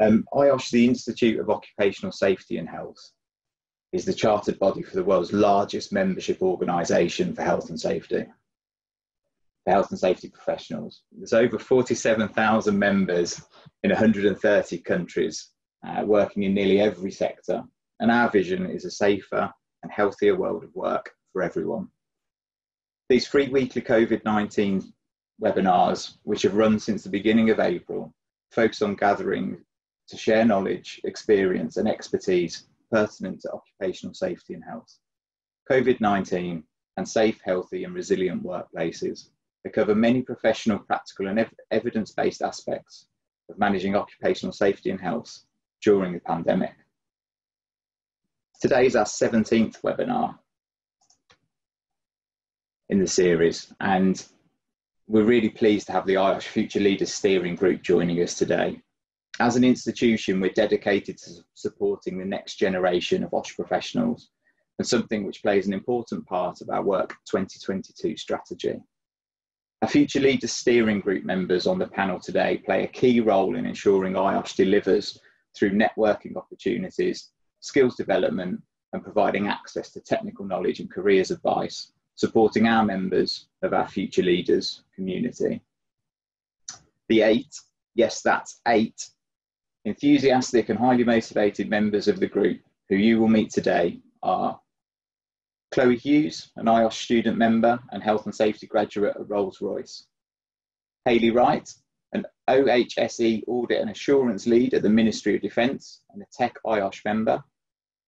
Um, IOSH, the Institute of Occupational Safety and Health, is the chartered body for the world's largest membership organisation for health and safety, for health and safety professionals. There's over 47,000 members in 130 countries uh, working in nearly every sector. And our vision is a safer and healthier world of work for everyone. These free weekly COVID 19 webinars, which have run since the beginning of April, focus on gathering to share knowledge, experience, and expertise pertinent to occupational safety and health. COVID 19 and safe, healthy, and resilient workplaces. They cover many professional, practical, and ev- evidence based aspects of managing occupational safety and health during the pandemic. Today is our 17th webinar in the series, and we're really pleased to have the IOSH Future Leaders Steering Group joining us today. As an institution, we're dedicated to supporting the next generation of OSH professionals and something which plays an important part of our Work 2022 strategy. Our Future Leaders Steering Group members on the panel today play a key role in ensuring IOSH delivers through networking opportunities, skills development, and providing access to technical knowledge and careers advice, supporting our members of our Future Leaders community. The eight, yes, that's eight, enthusiastic and highly motivated members of the group who you will meet today are Chloe Hughes, an IOSH student member and health and safety graduate at Rolls Royce. Hayley Wright, an OHSE audit and assurance lead at the Ministry of Defence and a Tech IOSH member.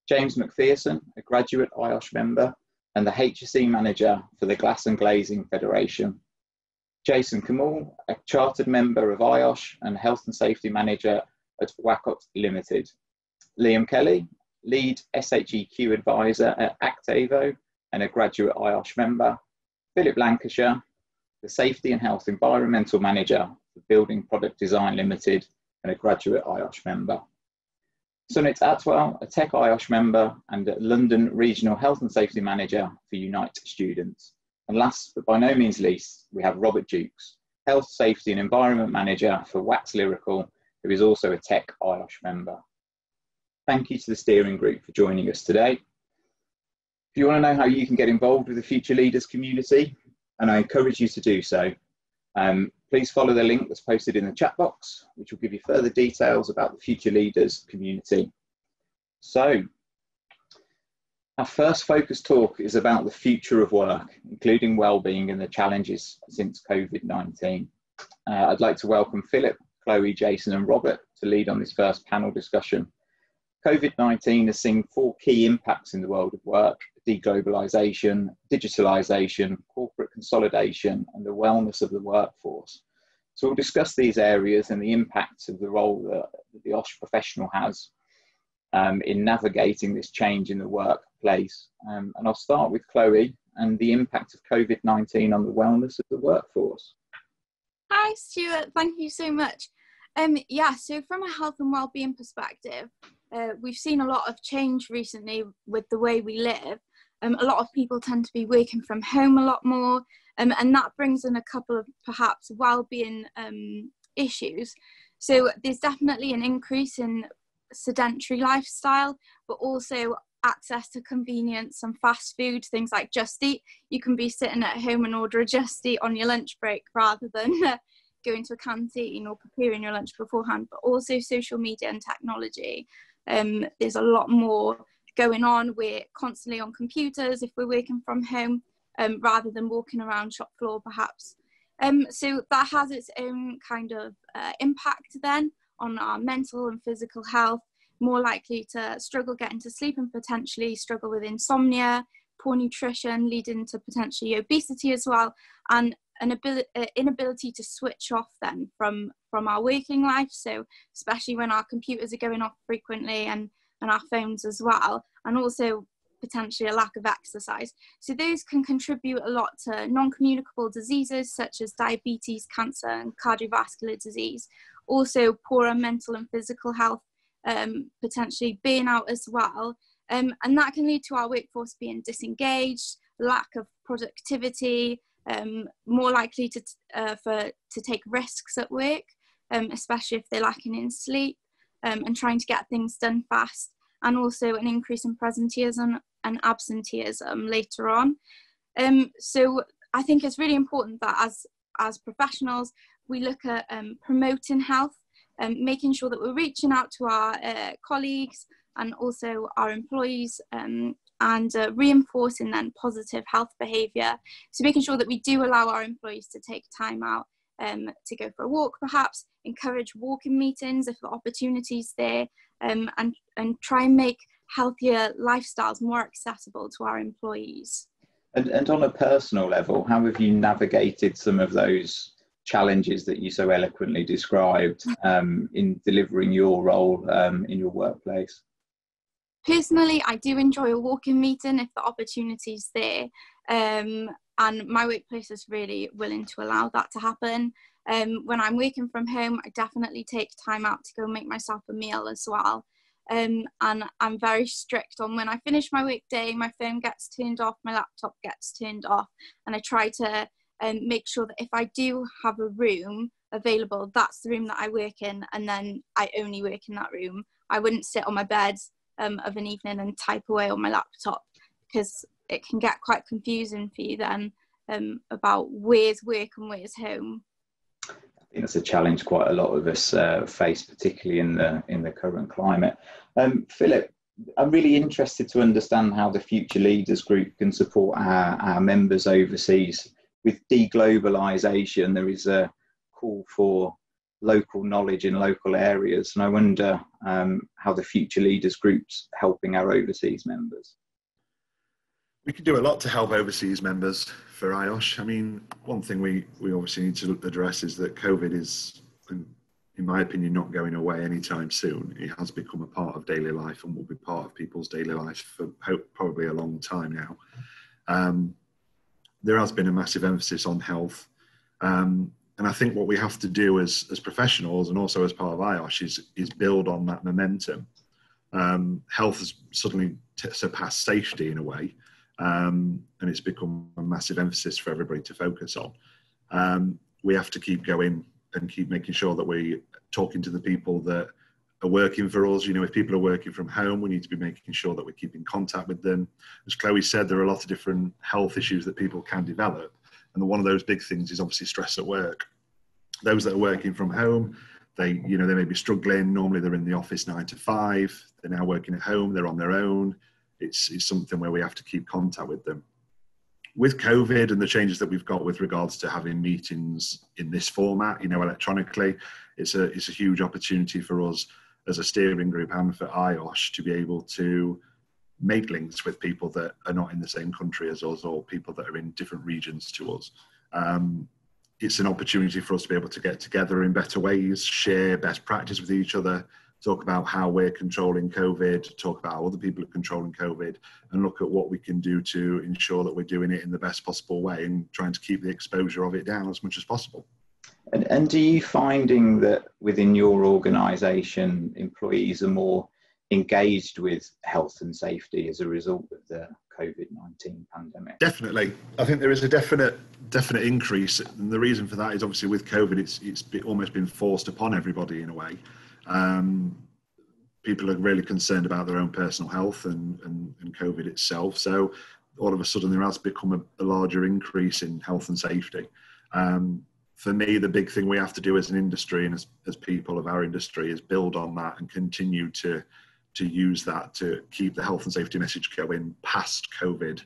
James MacPherson, a graduate IOSH member and the HSE manager for the Glass and Glazing Federation. Jason Kamalu, a chartered member of IOSH and health and safety manager at Wacott Limited. Liam Kelly, lead SHEQ advisor at Actavo and a graduate IOSH member. Philip Lancashire, the Safety and Health Environmental Manager for Building Product Design Limited and a graduate IOSH member. Sunit Atwal, a Tech IOSH member and a London Regional Health and Safety Manager for Unite Students. And last but by no means least, we have Robert Jukes, Health, Safety and Environment Manager for Wax Lyrical, who is also a Tech IOSH member. Thank you to the steering group for joining us today. If you want to know how you can get involved with the Future Leaders community, and I encourage you to do so, um, please follow the link that's posted in the chat box, which will give you further details about the Future Leaders community. So, our first focus talk is about the future of work, including well-being and the challenges since COVID-19. Uh, I'd like to welcome Philip, Chloe, Jason and Robert to lead on this first panel discussion. COVID-19 has seen four key impacts in the world of work, deglobalization, digitalization, corporate consolidation, and the wellness of the workforce. So we'll discuss these areas and the impacts of the role that the OSH professional has um, in navigating this change in the workplace. Um, and I'll start with Chloe and the impact of COVID-19 on the wellness of the workforce. Hi, Stuart. Thank you so much. Um, yeah, so from a health and well-being perspective, uh, we've seen a lot of change recently with the way we live. Um, a lot of people tend to be working from home a lot more, um, and that brings in a couple of perhaps well-being um, issues. So there's definitely an increase in sedentary lifestyle, but also access to convenience and fast food, things like Just Eat. You can be sitting at home and order a Just Eat on your lunch break rather than going to a canteen or preparing your lunch beforehand, but also social media and technology. Um, there's a lot more going on. We're constantly on computers if we're working from home um, rather than walking around shop floor perhaps. Um, so that has its own kind of uh, impact then on our mental and physical health more likely to struggle getting to sleep and potentially struggle with insomnia, poor nutrition, leading to potentially obesity as well, and an ability, uh, inability to switch off then from from our working life. So especially when our computers are going off frequently and and our phones as well, and also potentially a lack of exercise. So those can contribute a lot to non-communicable diseases such as diabetes, cancer, and cardiovascular disease. Also, poorer mental and physical health um, potentially burnout as well. Um, and that can lead to our workforce being disengaged, lack of productivity, um, more likely to, uh, for, to take risks at work, um, especially if they're lacking in sleep. um, and trying to get things done fast, and also an increase in presenteeism and absenteeism later on. Um, so I think it's really important that as as professionals we look at um, promoting health and making sure that we're reaching out to our uh, colleagues and also our employees um, and uh, reinforcing then positive health behaviour. So making sure that we do allow our employees to take time out um, to go for a walk perhaps, encourage walking meetings if the opportunity's there um, and, and try and make healthier lifestyles more accessible to our employees. And, and on a personal level, how have you navigated some of those challenges that you so eloquently described um, in delivering your role um, in your workplace? Personally, I do enjoy a walking meeting if the opportunity is there. Um, and my workplace is really willing to allow that to happen. Um, when I'm working from home, I definitely take time out to go make myself a meal as well. Um, and I'm very strict on when I finish my workday, my phone gets turned off, my laptop gets turned off, and I try to um, make sure that if I do have a room available, that's the room that I work in, and then I only work in that room. I wouldn't sit on my bed um, of an evening and type away on my laptop because it can get quite confusing for you then um, about where's work and where's home. I think that's a challenge quite a lot of us uh, face, particularly in the in the current climate. Um, Philip, I'm really interested to understand how the Future Leaders Group can support our, our members overseas. With deglobalisation, there is a call for local knowledge in local areas, and I wonder um, how the Future Leaders Group's helping our overseas members. We can do a lot to help overseas members for IOSH. I mean, one thing we, we obviously need to address is that COVID is, in, my opinion, not going away anytime soon. It has become a part of daily life and will be part of people's daily life for probably a long time now. Um, there has been a massive emphasis on health. Um, and I think what we have to do as, as professionals and also as part of IOSH is, is build on that momentum. Um, health has suddenly t- surpassed safety in a way um, and it's become a massive emphasis for everybody to focus on. Um, we have to keep going and keep making sure that we're talking to the people that are working for us. You know, if people are working from home, we need to be making sure that we're keeping contact with them. As Chloe said, there are a lot of different health issues that people can develop, and one of those big things is obviously stress at work. Those that are working from home, they, you know, they may be struggling. Normally, they're in the office nine to five. They're now working at home. They're on their own it's, it's something where we have to keep contact with them. With COVID and the changes that we've got with regards to having meetings in this format, you know, electronically, it's a it's a huge opportunity for us as a steering group and for IOSH to be able to make links with people that are not in the same country as us or people that are in different regions to us. Um, it's an opportunity for us to be able to get together in better ways, share best practice with each other, talk about how we're controlling COVID, talk about how other people are controlling COVID, and look at what we can do to ensure that we're doing it in the best possible way and trying to keep the exposure of it down as much as possible. And, and do you finding that within your organisation, employees are more engaged with health and safety as a result of the COVID nineteen pandemic? Definitely, I think there is a definite definite increase, and the reason for that is obviously with COVID, it's it's almost been forced upon everybody in a way. Um, people are really concerned about their own personal health and, and, and, COVID itself. So all of a sudden there has become a, a larger increase in health and safety. Um, for me, the big thing we have to do as an industry and as, as people of our industry is build on that and continue to to use that to keep the health and safety message going past COVID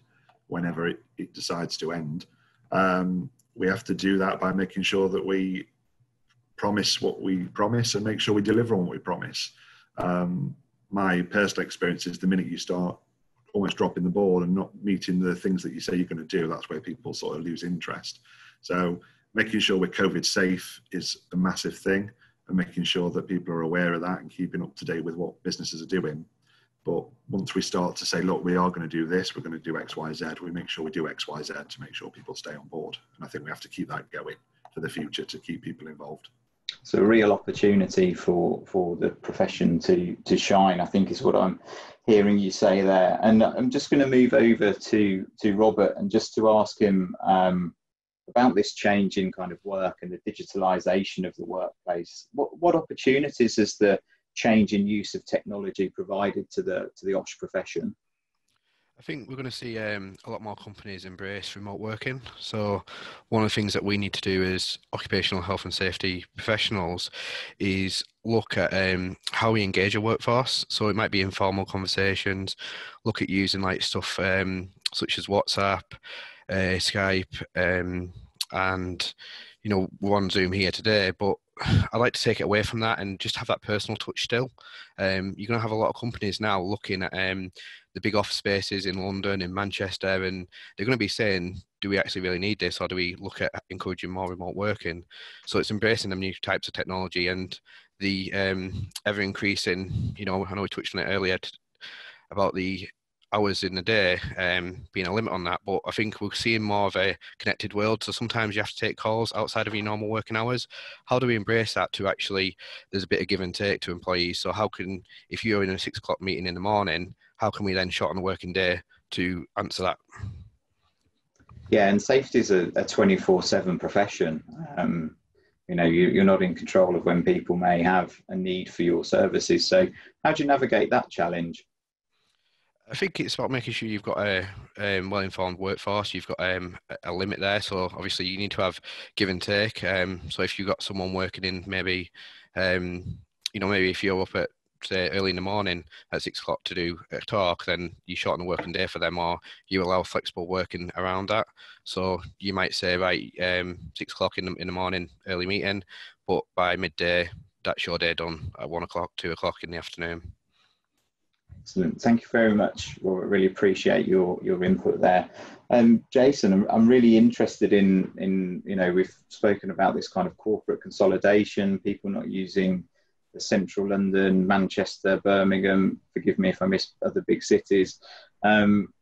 whenever it, it decides to end. Um, we have to do that by making sure that we promise what we promise and make sure we deliver on what we promise. Um, my personal experience is the minute you start almost dropping the ball and not meeting the things that you say you're going to do, that's where people sort of lose interest. So making sure we're COVID safe is a massive thing and making sure that people are aware of that and keeping up to date with what businesses are doing. But once we start to say, look, we are going to do this, we're going to do X, Y, Z, we make sure we do X, Y, Z to make sure people stay on board. And I think we have to keep that going for the future to keep people involved. So a real opportunity for for the profession to to shine. I think is what I'm hearing you say there. And I'm just going to move over to to Robert and just to ask him um, about this change in kind of work and the digitalisation of the workplace. What what opportunities has the change in use of technology provided to the to the OSH profession? I think we're going to see um, a lot more companies embrace remote working. So, one of the things that we need to do as occupational health and safety professionals is look at um, how we engage a workforce. So, it might be informal conversations, look at using like stuff um, such as WhatsApp, uh, Skype, um, and you know, we're on Zoom here today, but I like to take it away from that and just have that personal touch still. Um, you're going to have a lot of companies now looking at um, the big office spaces in London, in Manchester, and they're going to be saying, do we actually really need this, or do we look at encouraging more remote working? So it's embracing them new types of technology and the um, ever increasing. You know, I know we touched on it earlier t- about the hours in the day um, being a limit on that. But I think we're seeing more of a connected world. So sometimes you have to take calls outside of your normal working hours. How do we embrace that to actually, there's a bit of give and take to employees. So how can, if you're in a six o'clock meeting in the morning, how can we then shorten the working day to answer that? Yeah, and safety is a 24 7 profession. Um, you know, you, are not in control of when people may have a need for your services. So, how do you navigate that challenge? I think it's about making sure you've got a um, well-informed workforce. You've got um, a limit there, so obviously you need to have give and take. Um, so if you've got someone working in maybe, um, you know, maybe if you're up at say early in the morning at six o'clock to do a talk, then you shorten the working day for them, or you allow flexible working around that. So you might say, right, um, six o'clock in the in the morning, early meeting, but by midday, that's your day done at one o'clock, two o'clock in the afternoon. Excellent. Thank you very much. We really appreciate your your input there. Um, Jason, I'm, I'm really interested in in you know we've spoken about this kind of corporate consolidation, people not using the central London, Manchester, Birmingham. Forgive me if I miss other big cities, um,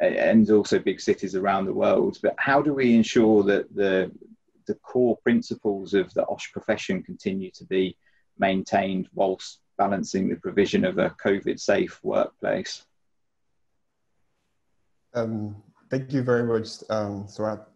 and also big cities around the world. But how do we ensure that the the core principles of the OSH profession continue to be maintained whilst balancing the provision of a COVID safe workplace? Um, thank you very much, um.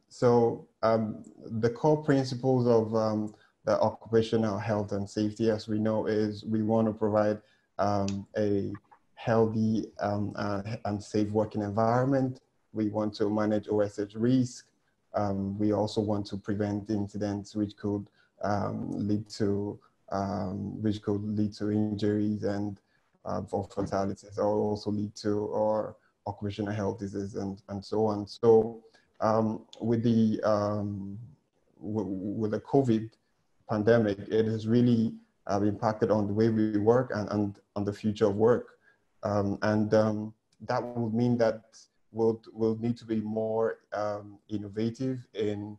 So um, the core principles of um, the occupational health and safety, as we know, is we want to provide um, a healthy uh, and safe working environment. We want to manage OSH risk. Um, we also want to prevent incidents which could lead to um, which could lead to injuries and uh, fatalities, or also lead to or occupational health diseases and, and so on. So um, with the um, with the COVID pandemic, it has really uh, impacted on the way we work and, and on the future of work. Um, and um, that would mean that we'll, we'll need to be more um, innovative in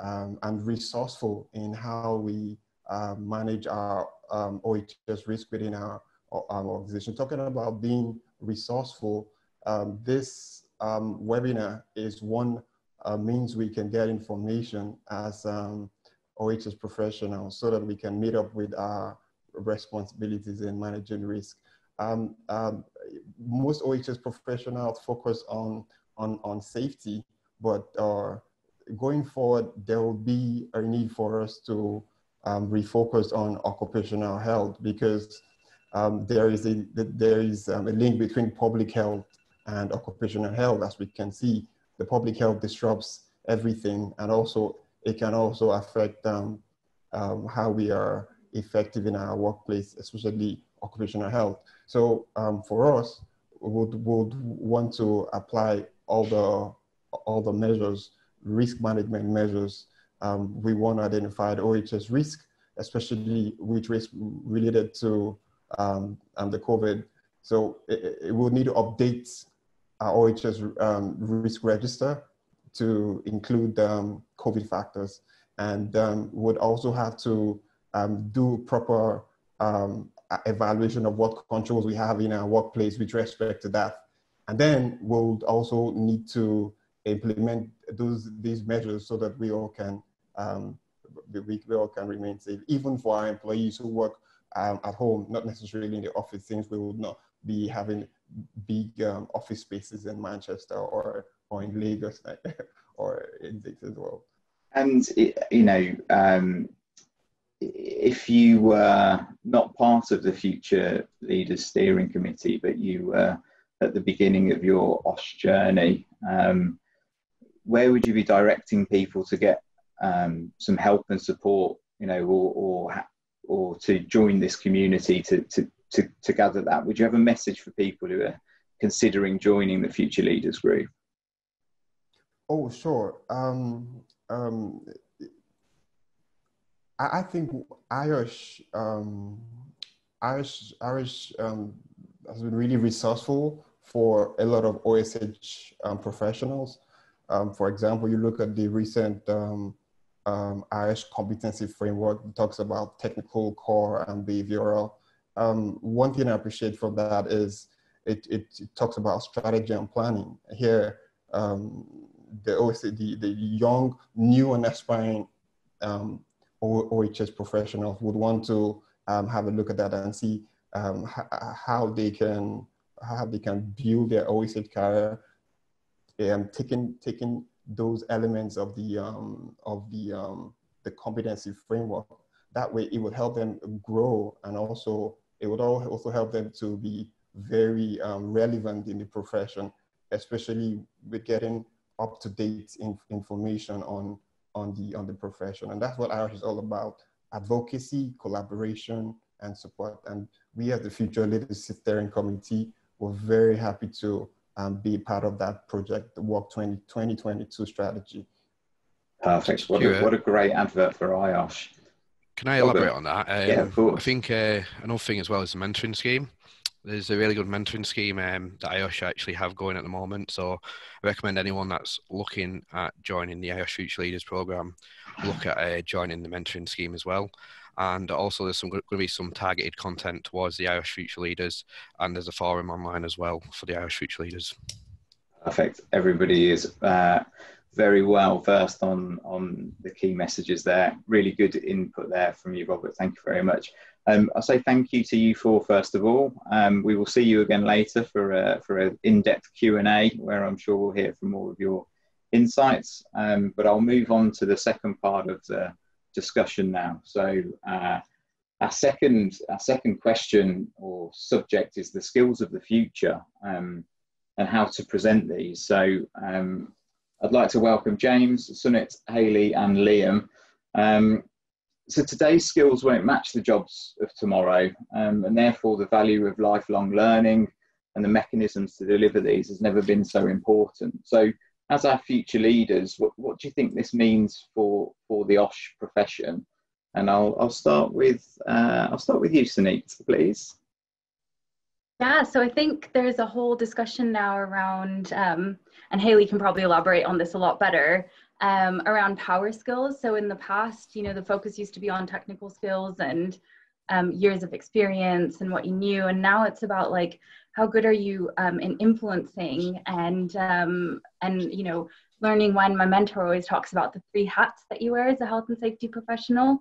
um, and resourceful in how we uh, manage our um, OHS risk within our, our, organization. Talking about being resourceful, um, this um, webinar is one uh, means we can get information as um, OHS professionals so that we can meet up with our responsibilities in managing risk. Um, um, most OHS professionals focus on, on, on safety, but uh, going forward, there will be a need for us to um, refocused on occupational health because um, there is a there is um, a link between public health and occupational health. As we can see, the public health disrupts everything, and also it can also affect um, um, how we are effective in our workplace, especially occupational health. So um, for us, we would would want to apply all the all the measures, risk management measures um, we want to identify the OHS risk, especially which risk related to um, um, the COVID. So it, it, will need to update our OHS um, risk register to include um, COVID factors and would also have to do proper evaluation of what controls we have in our workplace with respect to that. And then we'll also need to implement those these measures so that we all can um, we, we all can remain safe, even for our employees who work um, at home, not necessarily in the office, since we would not be having big um, office spaces in Manchester or, or in Lagos or in Dix as well. And, you know, um, if you were not part of the Future Leaders Steering Committee, but you were at the beginning of your OSH journey, um, where would you be directing people to get um, some help and support, you know, or, or, or to join this community to, to, to, to gather that? Would you have a message for people who are considering joining the Future Leaders Group? Oh, sure. Um, um, I, I, think IOSH, um, IOSH, IOSH um, has been really resourceful for a lot of OSH um, professionals. Um, for example, you look at the recent um, um, IOSH competency framework talks about technical, core, and behavioral. Um, one thing I appreciate from that is it, it, it talks about strategy and planning. Here, um, the, OECD, the young, new and aspiring um, OHS professionals would want to um, have a look at that and see um, how they can how they can build their OHS career, um, taking taking those elements of the um, of the um, the competency framework. That way, it would help them grow, and also it would also help them to be very um, relevant in the profession, especially with getting up to date in, information on on the on the profession and that's what IOSH is all about advocacy collaboration and support and we as the future leaders steering committee were very happy to um, be part of that project the work 20, 2022 strategy perfect what a, what a great advert for IOSH can I elaborate on that? Um, yeah, of course. I think uh, another thing as well is the mentoring scheme. There's a really good mentoring scheme um, that IOSH actually have going at the moment. So I recommend anyone that's looking at joining the IOSH Future Leaders Program look at uh, joining the mentoring scheme as well. And also, there's some going to be some targeted content towards the IOSH Future Leaders, and there's a forum online as well for the IOSH Future Leaders. Perfect. Everybody is uh, very well versed on on the key messages there. Really good input there from you, Robert. Thank you very much. Um, I'll say thank you to you for first of all. Um, we will see you again later for a, for an in-depth Q and A, where I'm sure we'll hear from all of your insights. Um, but I'll move on to the second part of the discussion now. So uh, our second our second question or subject is the skills of the future um, and how to present these. So um, I'd like to welcome James, Sunit, Hayley, and Liam. Um, so today's skills won't match the jobs of tomorrow, um, and therefore the value of lifelong learning and the mechanisms to deliver these has never been so important. So, as our future leaders, what, what do you think this means for for the OSH profession? And I'll I'll start with uh, I'll start with you, Sunit, please. Yeah, so I think there's a whole discussion now around, um, and Hayley can probably elaborate on this a lot better, um, around power skills. So in the past, you know, the focus used to be on technical skills and um, years of experience and what you knew, and now it's about like how good are you um, in influencing and um, and you know learning when my mentor always talks about the three hats that you wear as a health and safety professional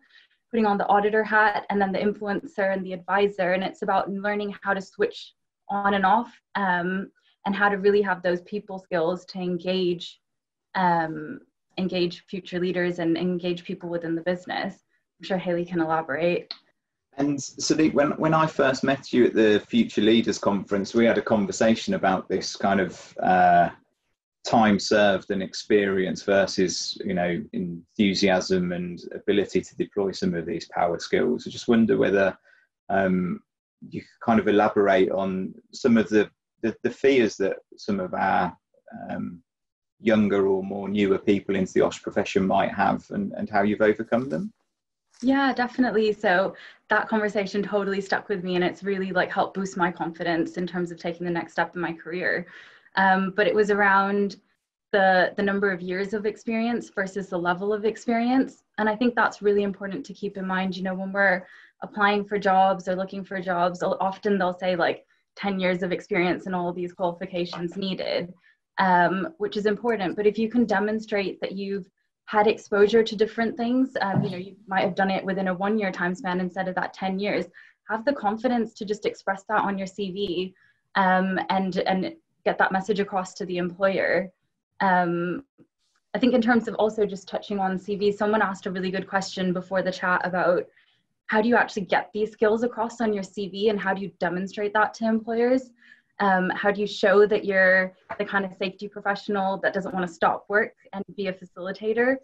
putting on the auditor hat and then the influencer and the advisor. And it's about learning how to switch on and off um, and how to really have those people skills to engage um, engage future leaders and engage people within the business. I'm sure Hayley can elaborate and Sadiq, when, when I first met you at the Future Leaders Conference, we had a conversation about this kind of uh, time served and experience versus you know enthusiasm and ability to deploy some of these power skills. I just wonder whether um, you could kind of elaborate on some of the, the, the fears that some of our um, younger or more newer people into the OSH profession might have and, and how you've overcome them. Yeah, definitely. So that conversation totally stuck with me and it's really like helped boost my confidence in terms of taking the next step in my career. Um, but it was around the, the number of years of experience versus the level of experience. And I think that's really important to keep in mind. You know, when we're applying for jobs or looking for jobs, often they'll say like 10 years of experience and all these qualifications needed, um, which is important. But if you can demonstrate that you've had exposure to different things, um, you know, you might have done it within a one year time span instead of that 10 years, have the confidence to just express that on your CV um, and, and get that message across to the employer. Um, I think in terms of also just touching on CV, someone asked a really good question before the chat about how do you actually get these skills across on your CV and how do you demonstrate that to employers? Um, how do you show that you're the kind of safety professional that doesn't want to stop work and be a facilitator?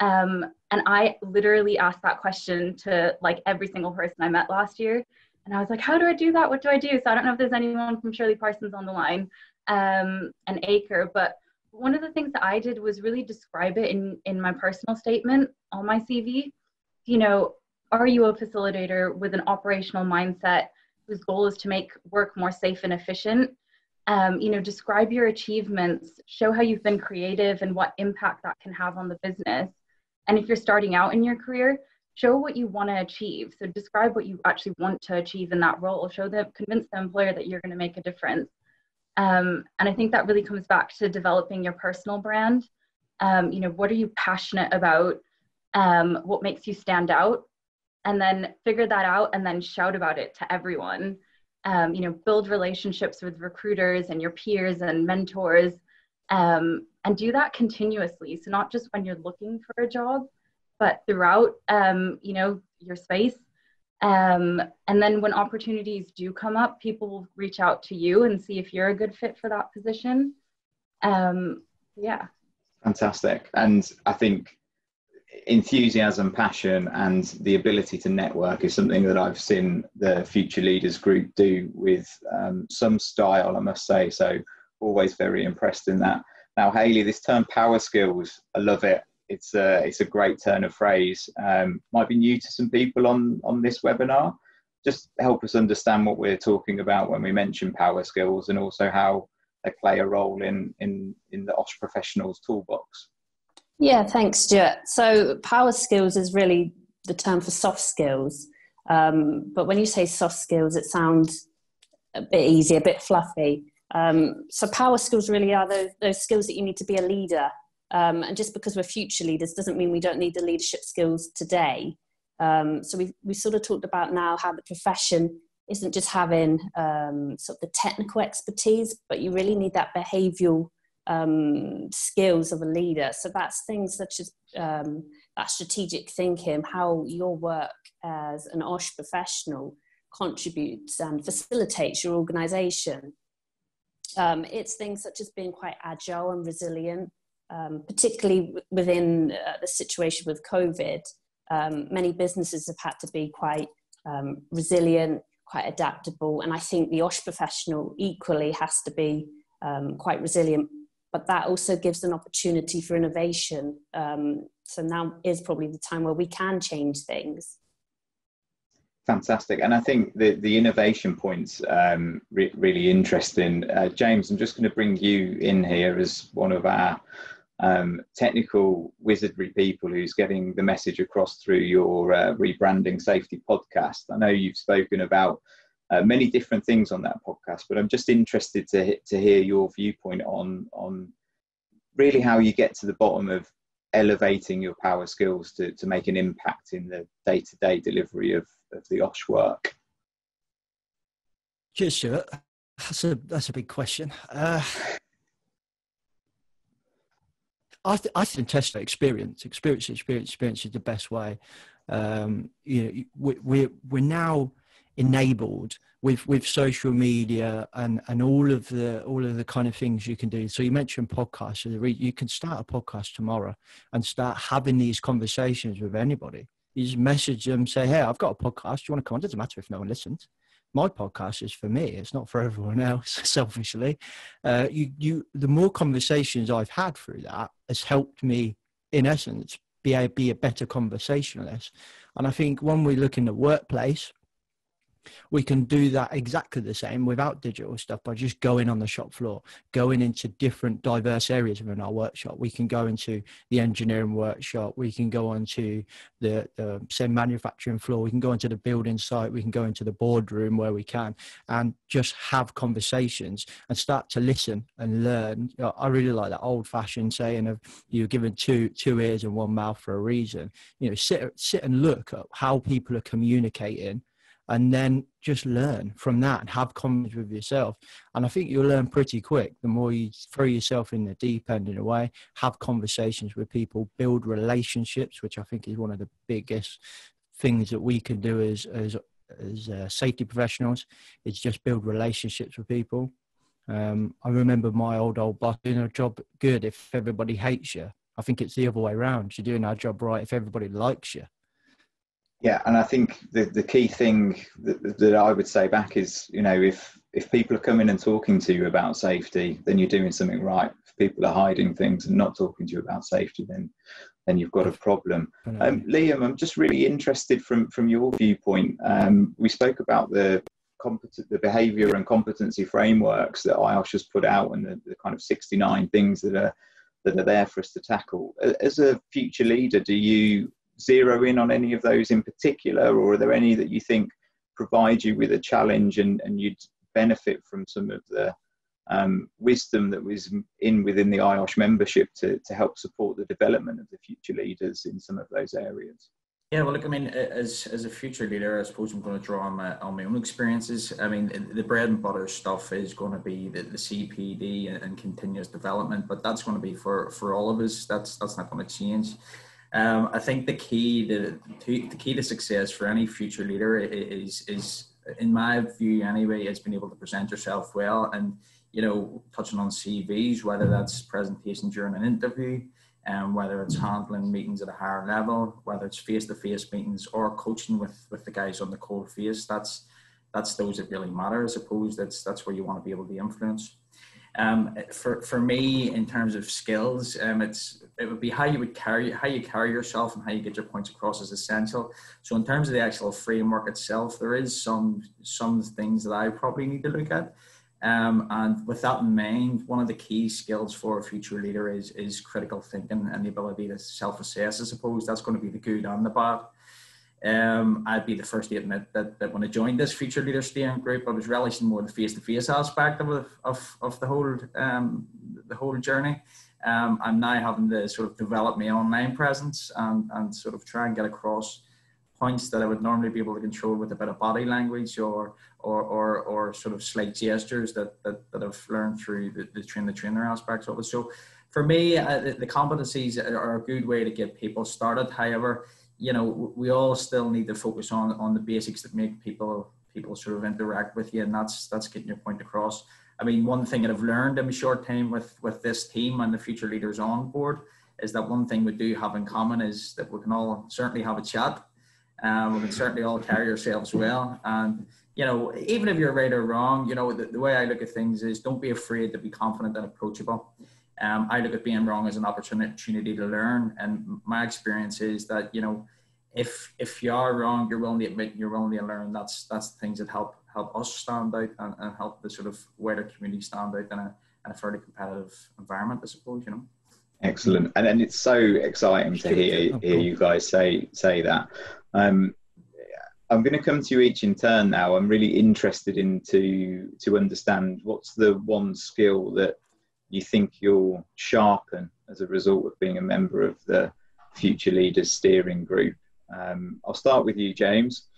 Um, and I literally asked that question to like every single person I met last year. And I was like, how do I do that? What do I do? So I don't know if there's anyone from Shirley Parsons on the line um, and Acre, but one of the things that I did was really describe it in, in my personal statement on my CV. You know, are you a facilitator with an operational mindset whose goal is to make work more safe and efficient? Um, you know, describe your achievements, show how you've been creative and what impact that can have on the business. And if you're starting out in your career, show what you want to achieve. So describe what you actually want to achieve in that role. Show them, convince the employer that you're going to make a difference. Um, and I think that really comes back to developing your personal brand. Um, you know, what are you passionate about? Um, what makes you stand out? And then figure that out and then shout about it to everyone. Um, you know build relationships with recruiters and your peers and mentors um, and do that continuously. So not just when you're looking for a job but throughout um, you know your space. Um, and then when opportunities do come up people will reach out to you and see if you're a good fit for that position. Um, yeah. Fantastic. And i think enthusiasm, passion, and the ability to network is something that I've seen the Future Leaders Group do with um, some style, I must say. So, always very impressed in that. Now, Hayley, this term power skills, I love it. It's a, it's a great turn of phrase. Um, might be new to some people on, on this webinar. Just help us understand what we're talking about when we mention power skills and also how they play a role in, in, in the OSH professionals toolbox. Yeah, thanks, Stuart. So, power skills is really the term for soft skills. Um, but when you say soft skills, it sounds a bit easy, a bit fluffy. Um, so, power skills really are those, those, skills that you need to be a leader. Um, and just because we're future leaders doesn't mean we don't need the leadership skills today. Um, so, we we sort of talked about now how the profession isn't just having um, sort of the technical expertise, but you really need that behavioural um, skills of a leader. So that's things such as um, that strategic thinking, how your work as an OSH professional contributes and facilitates your organization. Um, it's things such as being quite agile and resilient, um, particularly within uh, the situation with COVID. Um, many businesses have had to be quite um, resilient, quite adaptable, and I think the OSH professional equally has to be um, quite resilient but that also gives an opportunity for innovation. Um, so now is probably the time where we can change things. Fantastic, and I think the the innovation points um, re- really interesting. Uh, James, I'm just going to bring you in here as one of our um, technical wizardry people who's getting the message across through your uh, rebranding safety podcast. I know you've spoken about uh, many different things on that podcast. But I'm just interested to to hear your viewpoint on on really how you get to the bottom of elevating your power skills to, to make an impact in the day to day delivery of, of the OSH work. Cheers, Stuart. That's a that's a big question. Uh, I th- I think test experience, experience, experience, experience is the best way. Um, you know, we, we're we're now enabled with with social media and and all of the all of the kind of things you can do. So you mentioned podcasts you can start a podcast tomorrow and start having these conversations with anybody. You just message them say hey i've got a podcast. Do you want to come on? It doesn't matter if no one listens. My podcast is for me. It's not for everyone else selfishly. Uh, you you the more conversations i've had through that has helped me in essence be a be a better conversationalist. And i think when we look in the workplace we can do that exactly the same without digital stuff by just going on the shop floor, going into different diverse areas within our workshop. We can go into the engineering workshop, we can go onto the, the same manufacturing floor, we can go into the building site, we can go into the boardroom where we can and just have conversations and start to listen and learn. I really like that old fashioned saying of you're given two two ears and one mouth for a reason. You know, sit sit and look at how people are communicating and then just learn from that and have confidence with yourself. And I think you'll learn pretty quick the more you throw yourself in the deep end in a way, have conversations with people, build relationships, which I think is one of the biggest things that we can do as as as uh, safety professionals is just build relationships with people. Um, I remember my old old boss doing a job good if everybody hates you. I think it's the other way around. You're doing our job right if everybody likes you. Yeah, and I think the, the key thing that, that I would say back is, you know, if if people are coming and talking to you about safety, then you're doing something right. If people are hiding things and not talking to you about safety, then then you've got a problem. Um, Liam, I'm just really interested from from your viewpoint. Um, we spoke about the competent, the behaviour and competency frameworks that IOSH has put out, and the, the kind of 69 things that are that are there for us to tackle. As a future leader, do you zero in on any of those in particular, or are there any that you think provide you with a challenge and, and you'd benefit from some of the um, wisdom that was in within the IOSH membership to, to help support the development of the future leaders in some of those areas? Yeah, well, look, I mean, as as a future leader, I suppose I'm going to draw on my on my own experiences. I mean, the bread and butter stuff is going to be the, the CPD and, and continuous development, but that's going to be for for all of us. That's that's not going to change. Um, I think the key the, the key to success for any future leader is is in my view anyway is being able to present yourself well and you know touching on CVs whether that's presentation during an interview and um, whether it's handling meetings at a higher level whether it's face-to-face meetings or coaching with with the guys on the cold face that's that's those that really matter I suppose. That's that's where you want to be able to influence um, for for me, in terms of skills, um, it's it would be how you would carry how you carry yourself and how you get your points across is essential. So in terms of the actual framework itself, there is some some things that I probably need to look at. Um, and with that in mind, one of the key skills for a future leader is is critical thinking and the ability to self-assess. I suppose that's going to be the good and the bad. Um, I'd be the first to admit that, that when I joined this future leader steering group, I was relishing more the face-to-face aspect of, of, of the whole um, the whole journey. Um, I'm now having to sort of develop my online presence and, and sort of try and get across points that I would normally be able to control with a bit of body language or or, or, or sort of slight gestures that, that, that I've learned through the, the train the trainer aspects of it. So for me, uh, the, the competencies are a good way to get people started. However, you know, we all still need to focus on on the basics that make people people sort of interact with you, and that's that's getting your point across. I mean, one thing that I've learned in a short time with with this team and the future leaders on board is that one thing we do have in common is that we can all certainly have a chat. Um, we can certainly all carry ourselves well, and you know, even if you're right or wrong, you know, the, the way I look at things is don't be afraid to be confident and approachable. Um, I look at being wrong as an opportunity to learn, and my experience is that you know, if if you are wrong, you're willing to admit, you're willing to learn. That's that's the things that help help us stand out and, and help the sort of wider community stand out in a in a fairly competitive environment, I suppose. You know. Excellent, and and it's so exciting to hear hear you guys say say that. Um, I'm going to come to you each in turn now. I'm really interested in to to understand what's the one skill that you think you'll sharpen as a result of being a member of the Future Leaders Steering Group. Um, I'll start with you, James,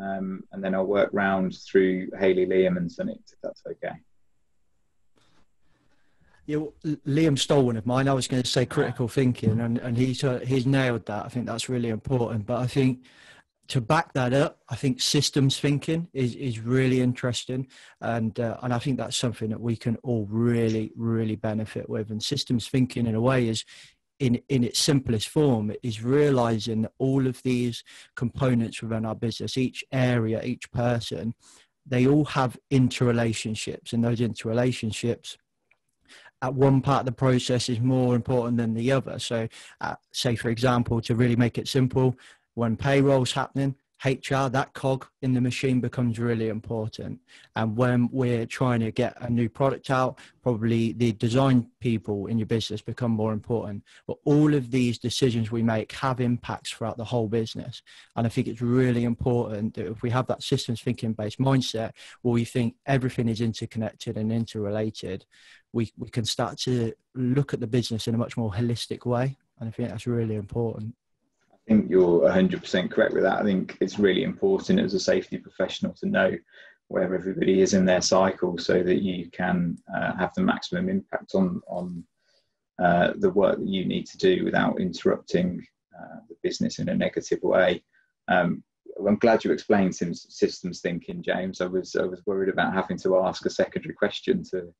um, and then I'll work round through Hayley, Liam, and Sunit, if that's okay. Yeah, well, Liam stole one of mine. I was going to say critical thinking, and, and he's uh, he's nailed that. I think that's really important. But I think to back that up, I think systems thinking is, is really interesting, and uh, and I think that's something that we can all really really benefit with. And systems thinking, in a way, is in in its simplest form is realizing that all of these components within our business, each area, each person, they all have interrelationships, and those interrelationships at one part of the process is more important than the other. So, uh, say for example, to really make it simple when payroll's happening, HR, that cog in the machine becomes really important. And when we're trying to get a new product out, probably the design people in your business become more important. But all of these decisions we make have impacts throughout the whole business. And I think it's really important that if we have that systems thinking based mindset where we think everything is interconnected and interrelated, we, we can start to look at the business in a much more holistic way. And I think that's really important. I think you're 100% correct with that. I think it's really important as a safety professional to know where everybody is in their cycle so that you can uh, have the maximum impact on, on uh, the work that you need to do without interrupting uh, the business in a negative way. Um, I'm glad you explained systems thinking, James. I was I was worried about having to ask a secondary question to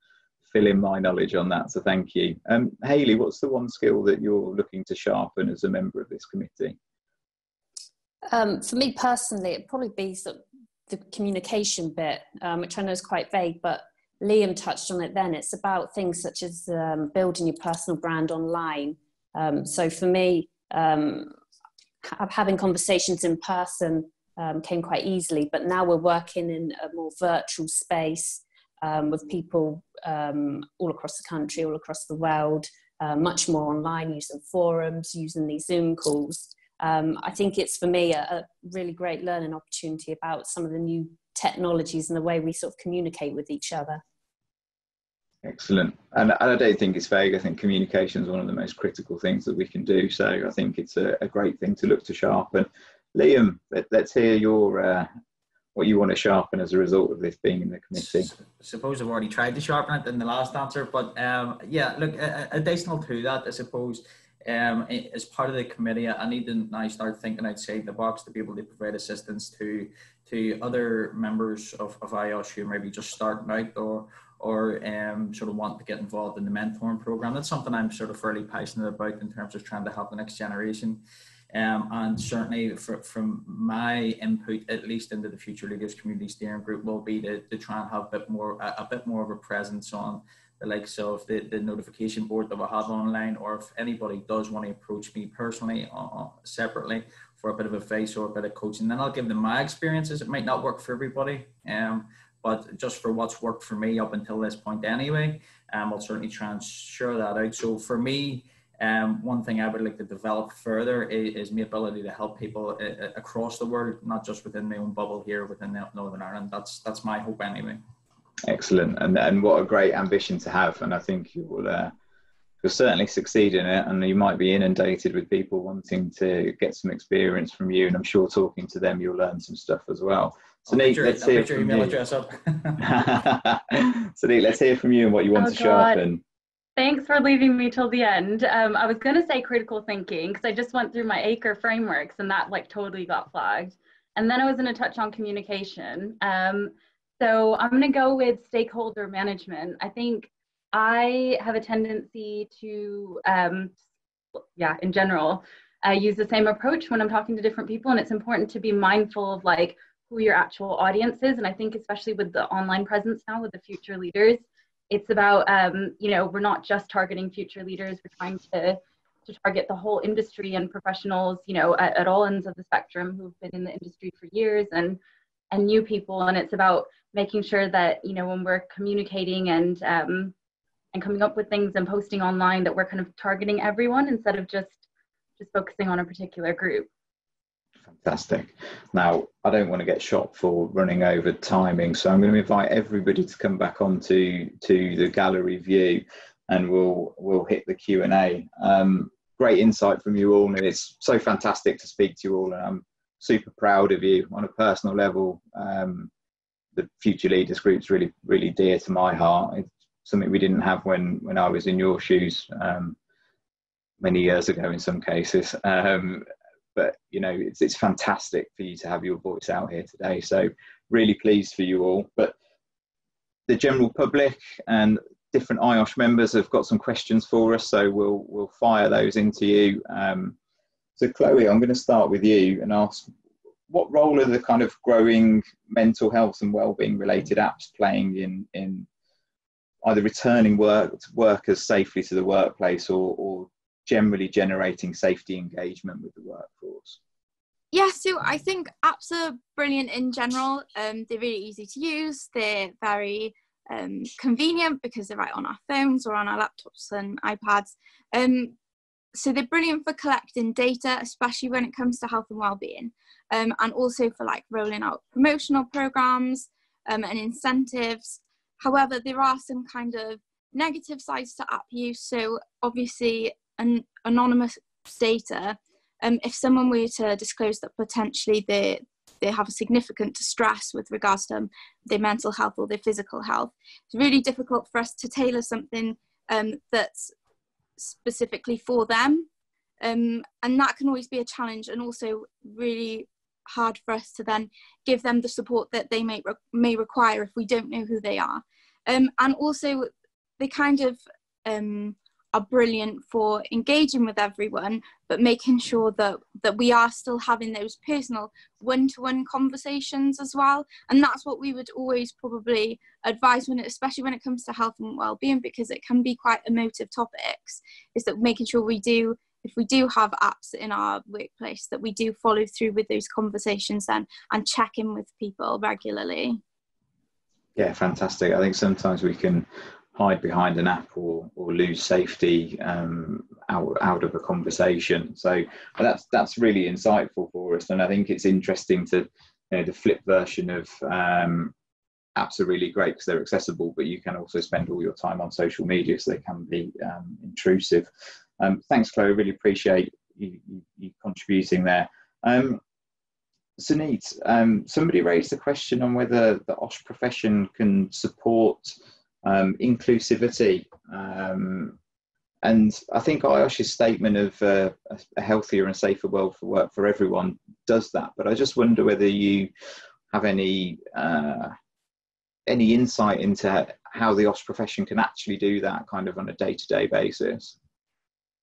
fill in my knowledge on that. So thank you. Um, Hayley, what's the one skill that you're looking to sharpen as a member of this committee? Um, for me personally, it'd probably be sort of the communication bit, um, which I know is quite vague, but Liam touched on it then. It's about things such as um, building your personal brand online. Um, so for me, um, having conversations in person um, came quite easily, but now we're working in a more virtual space um, with people um, all across the country, all across the world, uh, much more online, using forums, using these Zoom calls. Um, I think it's for me a, a, really great learning opportunity about some of the new technologies and the way we sort of communicate with each other. Excellent. And, and I don't think it's vague. I think communication is one of the most critical things that we can do. So I think it's a, a great thing to look to sharpen. Liam, let, us hear your uh, what you want to sharpen as a result of this being in the committee. I suppose I've already tried to sharpen it in the last answer, but um, yeah, look, additional to that, I suppose um, as part of the committee, I need to now start thinking outside the box to be able to provide assistance to to other members of, of IOSH who maybe just starting out or or um, sort of want to get involved in the mentoring program. That's something I'm sort of fairly passionate about in terms of trying to help the next generation. Um, and certainly for, from my input, at least into the Future Leaders Community Steering Group, will be to, to try and have a bit more a, a bit more of a presence on the likes of the, the notification board that we have online, or if anybody does want to approach me personally uh, uh, separately for a bit of advice or a bit of coaching, then I'll give them my experiences. It might not work for everybody, um, but just for what's worked for me up until this point anyway, um, I'll certainly try and share that out. So for me, um, one thing I would like to develop further is, is my ability to help people uh, uh, across the world, not just within my own bubble here within Northern Ireland. That's that's my hope anyway. Excellent, and and what a great ambition to have, and I think you will. Uh, you'll certainly succeed in it, and you might be inundated with people wanting to get some experience from you. And I'm sure talking to them, you'll learn some stuff as well. So, Nate, let's hear from you. so, Nate, let's hear from you and what you want oh, to sharpen. Thanks for leaving me till the end. Um, I was going to say critical thinking because I just went through my ACRE frameworks and that like totally got flagged. And then I was going to touch on communication. Um, so I'm going to go with stakeholder management. I think I have a tendency to, um, yeah, in general, uh, use the same approach when I'm talking to different people. And it's important to be mindful of like who your actual audience is. And I think especially with the online presence now with the future leaders, it's about, um, you know, we're not just targeting future leaders, we're trying to to target the whole industry and professionals, you know, at, at all ends of the spectrum who've been in the industry for years and and new people. And it's about making sure that you know when we're communicating and um, and coming up with things and posting online that we're kind of targeting everyone instead of just just focusing on a particular group fantastic now i don't want to get shot for running over timing so i'm going to invite everybody to come back onto to the gallery view and we'll we'll hit the q&a um, great insight from you all and it's so fantastic to speak to you all and i'm super proud of you on a personal level um, the future leaders group is really really dear to my heart. It's something we didn't have when when I was in your shoes um, many years ago in some cases. Um, but you know it's it's fantastic for you to have your voice out here today. So really pleased for you all. But the general public and different IOSH members have got some questions for us, so we'll we'll fire those into you. Um, so Chloe, I'm going to start with you and ask what role are the kind of growing mental health and well-being related apps playing in in either returning work workers safely to the workplace or, or generally generating safety engagement with the workforce? Yeah, so I think apps are brilliant in general. Um, they're really easy to use. They're very um, convenient because they're right on our phones or on our laptops and iPads. Um, so they're brilliant for collecting data, especially when it comes to health and well-being um, and also for like rolling out promotional programs um, and incentives. However, there are some kind of negative sides to app use. So obviously, an anonymous data. Um, if someone were to disclose that potentially they they have a significant distress with regards to um, their mental health or their physical health, it's really difficult for us to tailor something um, that's specifically for them. Um, and that can always be a challenge and also really hard for us to then give them the support that they may re- may require if we don't know who they are. Um, and also, they kind of um, are brilliant for engaging with everyone, but making sure that that we are still having those personal one-to-one conversations as well. And that's what we would always probably advise when, it, especially when it comes to health and well-being, because it can be quite emotive topics. Is that making sure we do, if we do have apps in our workplace, that we do follow through with those conversations then and check in with people regularly. Yeah, fantastic. I think sometimes we can hide behind an app or, or lose safety um, out, out of a conversation. So that's that's really insightful for us, and I think it's interesting to you know the flip version of um, apps are really great because they're accessible, but you can also spend all your time on social media, so they can be um, intrusive. Um, thanks, Chloe. Really appreciate you, you, you contributing there. Um, Sunit, um, somebody raised the question on whether the OSH profession can support um, inclusivity. Um, and I think IOSH's statement of uh, a healthier and safer world for work for everyone does that. But I just wonder whether you have any uh, any insight into how the OSH profession can actually do that kind of on a day to day basis.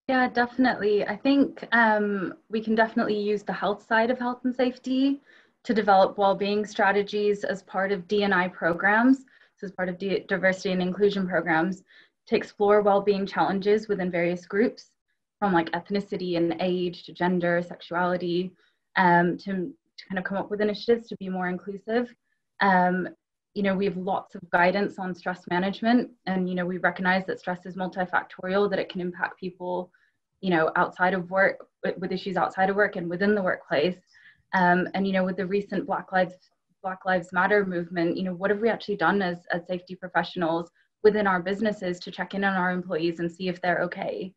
Yeah, definitely. I think um, we can definitely use the health side of health and safety to develop well-being strategies as part of DNI programs as part of diversity and inclusion programs to explore well-being challenges within various groups from like ethnicity and age to gender, sexuality, um, to, to kind of come up with initiatives to be more inclusive. Um, you know, we have lots of guidance on stress management and, you know, we recognize that stress is multifactorial, that it can impact people, you know, outside of work, with issues outside of work and within the workplace. Um, and, you know, with the recent Black Lives Black Lives Matter movement, you know, what have we actually done as, as safety professionals within our businesses to check in on our employees and see if they're okay?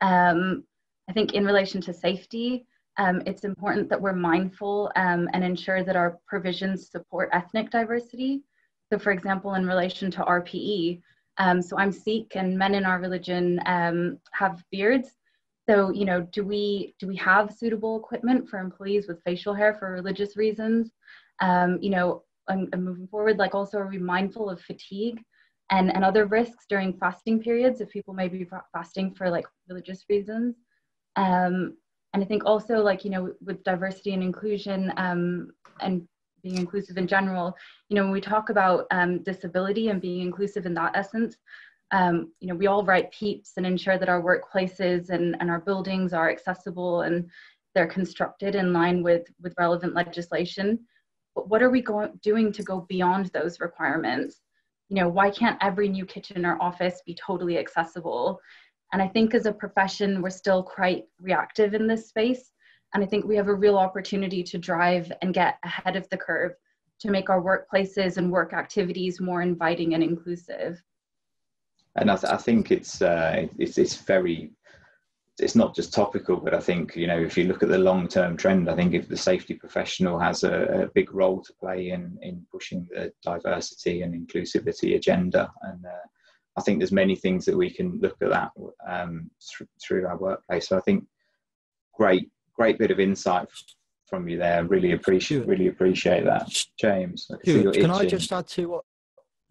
Um, I think in relation to safety, um, it's important that we're mindful um, and ensure that our provisions support ethnic diversity. So, for example, in relation to RPE, um, so I'm Sikh and men in our religion um, have beards. So, you know, do we do we have suitable equipment for employees with facial hair for religious reasons? Um, you know, and, and moving forward, like also are we mindful of fatigue and, and other risks during fasting periods if people may be fasting for like religious reasons. Um, and I think also like, you know, with diversity and inclusion um, and being inclusive in general, you know, when we talk about um, disability and being inclusive in that essence, um, you know, we all write PEEPs and ensure that our workplaces and, and our buildings are accessible and they're constructed in line with, with relevant legislation but what are we going doing to go beyond those requirements? You know why can't every new kitchen or office be totally accessible? And i think as a profession we're still quite reactive in this space. And i think we have a real opportunity to drive and get ahead of the curve to make our workplaces and work activities more inviting and inclusive. And i, th- I think it's, uh, it's it's very it's not just topical, but I think you know if you look at the long term trend, I think if the safety professional has a, a, big role to play in in pushing the diversity and inclusivity agenda, and uh, I think there's many things that we can look at that um, th- through our workplace. So I think great great bit of insight from you there. Really appreciate really appreciate that, James. I can, can I just add to what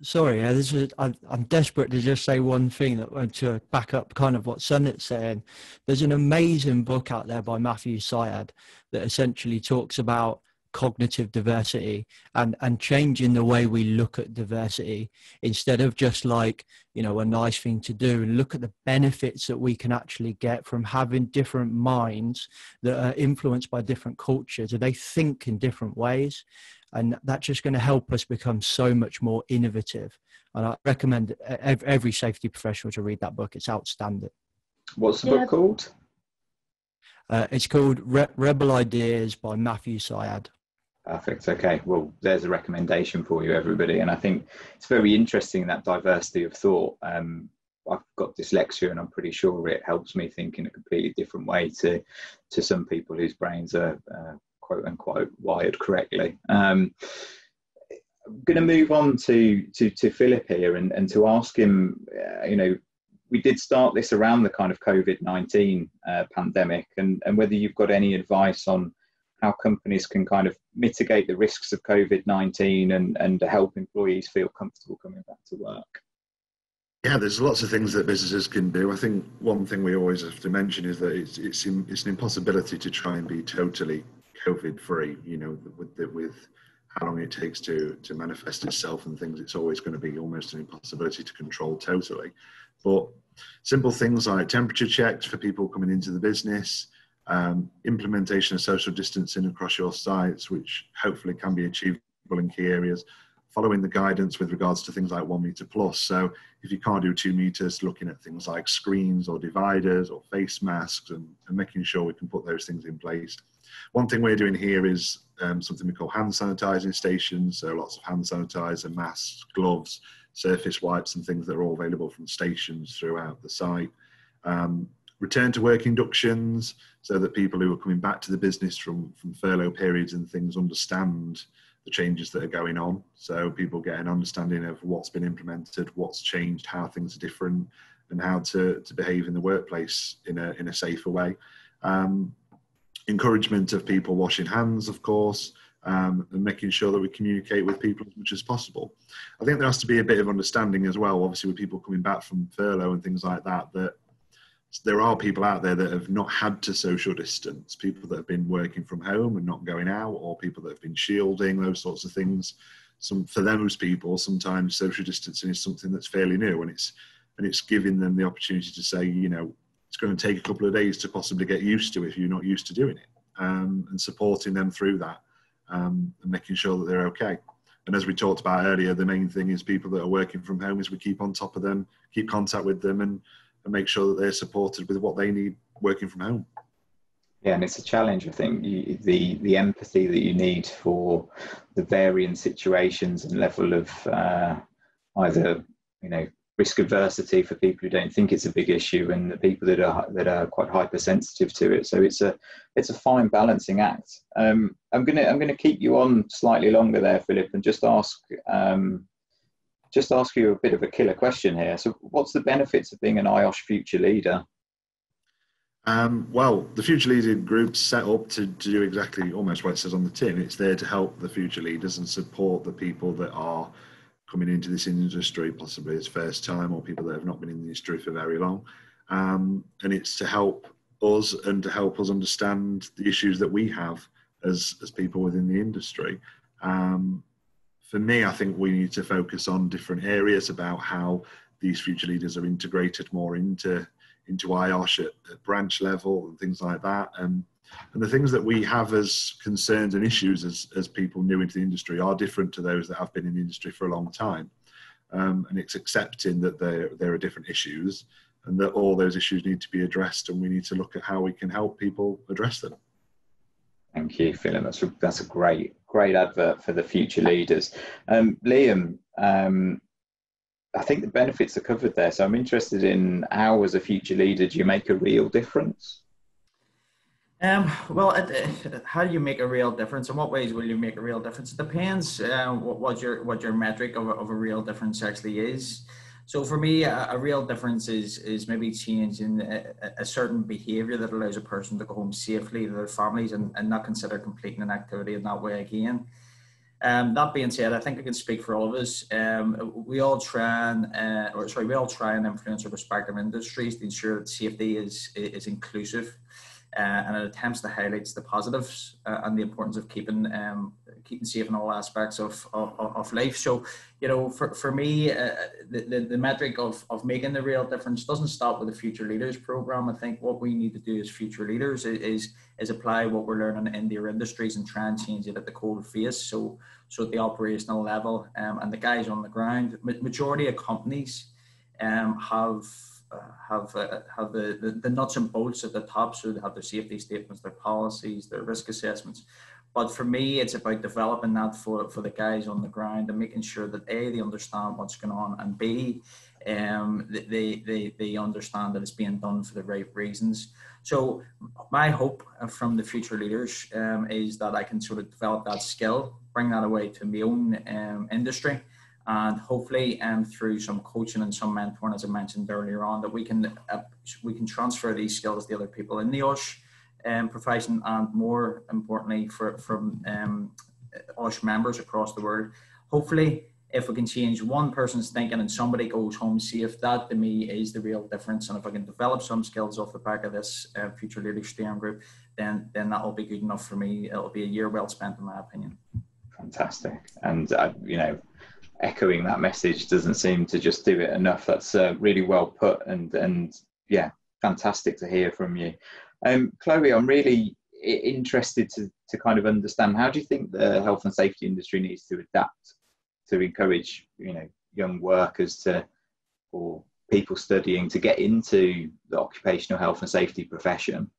sorry, uh, this is I'm, I'm, desperate to just say one thing that went to back up kind of what Sunit's saying. There's an amazing book out there by Matthew Syed that essentially talks about cognitive diversity and and changing the way we look at diversity instead of just like you know a nice thing to do and look at the benefits that we can actually get from having different minds that are influenced by different cultures and they think in different ways and that's just going to help us become so much more innovative and i recommend every safety professional to read that book it's outstanding what's the yeah. book called uh, it's called Re- rebel ideas by matthew syed Perfect. Okay. Well, there's a recommendation for you, everybody. And I think it's very interesting that diversity of thought. Um, I've got dyslexia, and I'm pretty sure it helps me think in a completely different way to to some people whose brains are uh, quote unquote wired correctly. Um, I'm going to move on to to to Philip here and, and to ask him. Uh, you know, we did start this around the kind of COVID nineteen uh, pandemic, and and whether you've got any advice on how companies can kind of mitigate the risks of COVID 19 and, and help employees feel comfortable coming back to work? Yeah, there's lots of things that businesses can do. I think one thing we always have to mention is that it's it's, it's an impossibility to try and be totally COVID free. You know, with the, with how long it takes to to manifest itself and things, it's always going to be almost an impossibility to control totally. But simple things like temperature checks for people coming into the business, um, implementation of social distancing across your sites, which hopefully can be achievable in key areas, following the guidance with regards to things like one meter plus. So if you can't do two meters, looking at things like screens or dividers or face masks and, and making sure we can put those things in place. One thing we're doing here is um, something we call hand sanitizing stations. So lots of hand sanitizer, masks, gloves, surface wipes and things that are all available from stations throughout the site. Um, return to work inductions so that people who are coming back to the business from, from furlough periods and things understand the changes that are going on. So people get an understanding of what's been implemented, what's changed, how things are different, and how to, to behave in the workplace in a, in a safer way. Um, encouragement of people washing hands, of course, um, and making sure that we communicate with people as much as possible. I think there has to be a bit of understanding as well, obviously, with people coming back from furlough and things like that, that there are people out there that have not had to social distance, people that have been working from home and not going out, or people that have been shielding, those sorts of things. Some for those people, sometimes social distancing is something that's fairly new, and it's and it's giving them the opportunity to say, you know, it's going to take a couple of days to possibly get used to if you're not used to doing it, um, and supporting them through that um, and making sure that they're okay. And as we talked about earlier, the main thing is people that are working from home is we keep on top of them, keep contact with them, and and make sure that they're supported with what they need working from home. Yeah, and it's a challenge. I think you, the the empathy that you need for the varying situations and level of uh, either you know risk adversity for people who don't think it's a big issue and the people that are that are quite hypersensitive to it. So it's a it's a fine balancing act. Um, I'm gonna I'm gonna keep you on slightly longer there, Philip, and just ask um, just ask you a bit of a killer question here. So, what's the benefits of being an IOSH future leader? Um, well, the Future Leader Group's set up to, to do exactly almost what it says on the tin. It's there to help the future leaders and support the people that are coming into this industry, possibly as first time, or people that have not been in the industry for very long. Um, and it's to help us and to help us understand the issues that we have as, as people within the industry. Um, for me, I think we need to focus on different areas about how these future leaders are integrated more into into IOSH at, at branch level and things like that. And and the things that we have as concerns and issues as, as people new into the industry are different to those that have been in the industry for a long time. Um, and it's accepting that there, there are different issues and that all those issues need to be addressed and we need to look at how we can help people address them. Thank you, Philip. That's a, that's a great, great advert for the future leaders. Um, Liam, um, I think the benefits are covered there. So I'm interested in how, as a future leader, do you make a real difference? Um, well, how do you make a real difference? In what ways will you make a real difference? It depends uh, what, what your what your metric of a, of a real difference actually is. So for me, a, a, real difference is is maybe changing a, a, certain behaviour that allows a person to go home safely to their families and, and not consider completing an activity in that way again. Um, that being said, I think I can speak for all of us. Um, we all try and, uh, or sorry, we all try and influence our respective industries to ensure that safety is is inclusive uh, and it attempts to highlight the positives uh, and the importance of keeping um, keeping safe in all aspects of, of, of life. So, you know, for, for me, uh, the, the, the, metric of, of making the real difference doesn't stop with the Future Leaders program. I think what we need to do as future leaders is, is, is apply what we're learning in their industries and try and change it at the cold face. So, so at the operational level um, and the guys on the ground, majority of companies um, have have uh, have the, the, the, nuts and bolts at the top, so they have their safety statements, their policies, their risk assessments. But for me, it's about developing that for, for the guys on the ground and making sure that a they understand what's going on, and b um, they, they they understand that it's being done for the right reasons. So my hope from the future leaders um, is that I can sort of develop that skill, bring that away to my own um, industry and hopefully um, through some coaching and some mentoring, as I mentioned earlier on, that we can uh, we can transfer these skills to other people in the OSH um, profession and more importantly for, from um, us members across the world. Hopefully, if we can change one person's thinking and somebody goes home safe, that to me is the real difference. And if I can develop some skills off the back of this uh, future leaders steering group, then then that'll be good enough for me. It'll be a year well spent, in my opinion. Fantastic, and uh, you know, echoing that message doesn't seem to just do it enough. That's uh, really well put, and and yeah, fantastic to hear from you. Um, Chloe, I'm really interested to, to kind of understand how do you think the health and safety industry needs to adapt to encourage you know young workers to or people studying to get into the occupational health and safety profession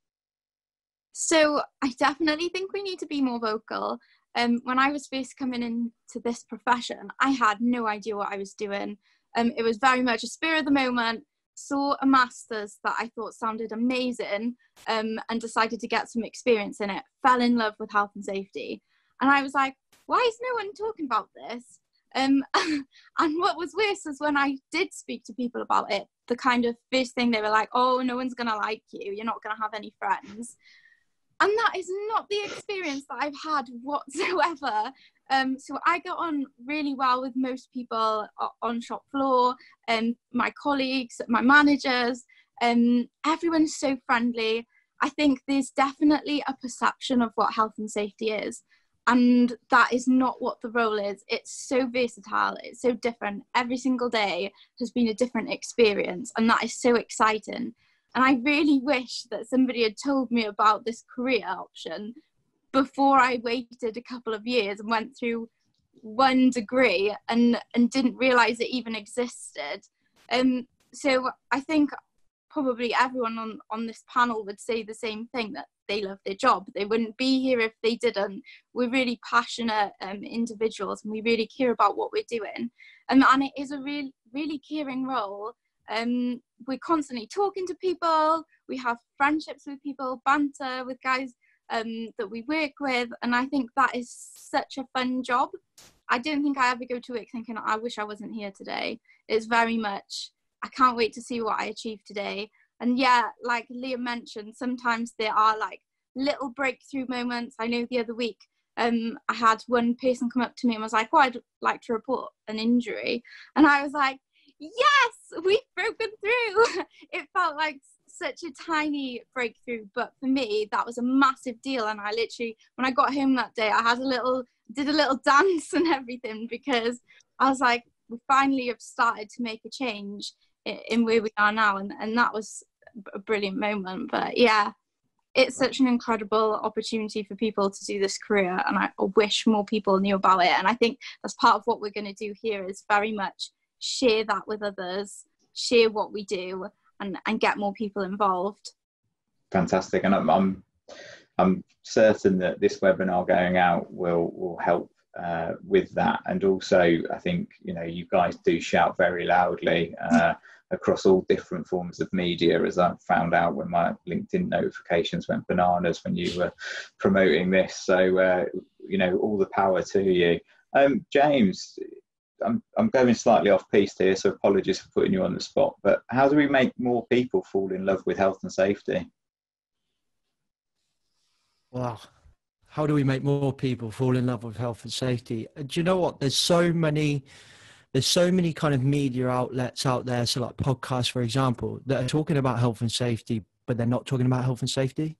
so i definitely think we need to be more vocal um, when i was first coming into this profession i had no idea what i was doing um, it was very much a spur of the moment saw a master's that I thought sounded amazing um, and decided to get some experience in it, fell in love with health and safety. And I was like, why is no one talking about this? Um, and what was worse was when I did speak to people about it, the kind of first thing they were like, oh, no one's going to like you, you're not going to have any friends. And that is not the experience that I've had whatsoever. Um, so I got on really well with most people on shop floor, and um, my colleagues, my managers, um, everyone's so friendly. I think there's definitely a perception of what health and safety is, and that is not what the role is. It's so versatile, it's so different. Every single day has been a different experience, and that is so exciting. And I really wish that somebody had told me about this career option before I waited a couple of years and went through one degree and and didn't realize it even existed. Um, so I think probably everyone on on this panel would say the same thing that they love their job. They wouldn't be here if they didn't. We're really passionate um, individuals and we really care about what we're doing. Um, and it is a real, really caring role. Um, we're constantly talking to people. We have friendships with people, banter with guys um, that we work with. And I think that is such a fun job. I don't think I ever go to work thinking, I wish I wasn't here today. It's very much, I can't wait to see what I achieve today. And yeah, like Liam mentioned, sometimes there are like little breakthrough moments. I know the other week, um, I had one person come up to me and was like, "Oh, I'd like to report an injury," and I was like, "Yes, we've broken through." it felt like such a tiny breakthrough, but for me, that was a massive deal. And I literally, when I got home that day, I had a little, did a little dance and everything because I was like, we finally have started to make a change in, where we are now. And, and that was a brilliant moment. But yeah, it's such an incredible opportunity for people to do this career. And I wish more people knew about it. And I think that's part of what we're going to do here is very much share that with others, share what we do and, and get more people involved. Fantastic. And I'm, I'm, I'm certain that this webinar going out will, will help uh, with that. And also, I think, you know, you guys do shout very loudly uh, across all different forms of media, as I found out when my LinkedIn notifications went bananas when you were promoting this. So, uh, you know, all the power to you. Um, James, I'm, I'm going slightly off piece here, so apologies for putting you on the spot. But how do we make more people fall in love with health and safety? Wow. How do we make more people fall in love with health and safety? Uh, do you know what? There's so many, there's so many kind of media outlets out there. So like podcasts, for example, that are talking about health and safety, but they're not talking about health and safety.